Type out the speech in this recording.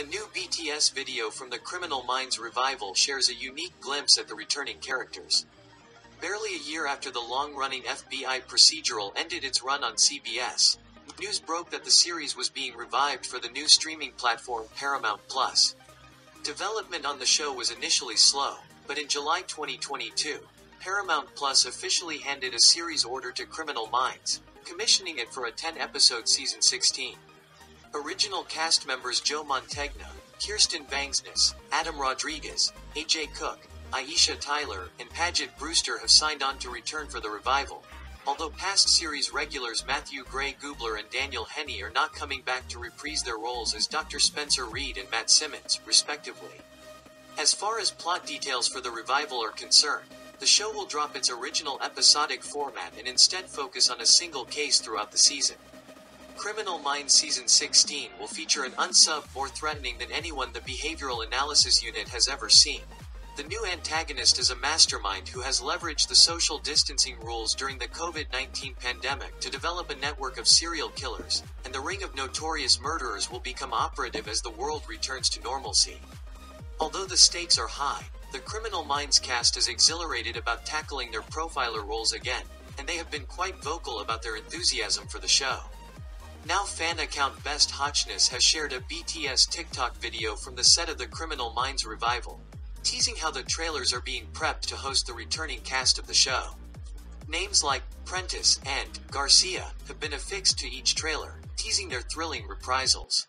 A new BTS video from the Criminal Minds revival shares a unique glimpse at the returning characters. Barely a year after the long running FBI procedural ended its run on CBS, news broke that the series was being revived for the new streaming platform Paramount Plus. Development on the show was initially slow, but in July 2022, Paramount Plus officially handed a series order to Criminal Minds, commissioning it for a 10 episode season 16. Original cast members Joe Mantegna, Kirsten Vangsness, Adam Rodriguez, AJ Cook, Aisha Tyler, and Paget Brewster have signed on to return for the revival. Although past series regulars Matthew Gray Gubler and Daniel Henney are not coming back to reprise their roles as Dr. Spencer Reid and Matt Simmons, respectively. As far as plot details for the revival are concerned, the show will drop its original episodic format and instead focus on a single case throughout the season. Criminal Minds Season 16 will feature an unsub more threatening than anyone the Behavioral Analysis Unit has ever seen. The new antagonist is a mastermind who has leveraged the social distancing rules during the COVID 19 pandemic to develop a network of serial killers, and the ring of notorious murderers will become operative as the world returns to normalcy. Although the stakes are high, the Criminal Minds cast is exhilarated about tackling their profiler roles again, and they have been quite vocal about their enthusiasm for the show. Now fan account Best Hotchness has shared a BTS TikTok video from the set of the Criminal Minds revival, teasing how the trailers are being prepped to host the returning cast of the show. Names like Prentiss and Garcia have been affixed to each trailer, teasing their thrilling reprisals.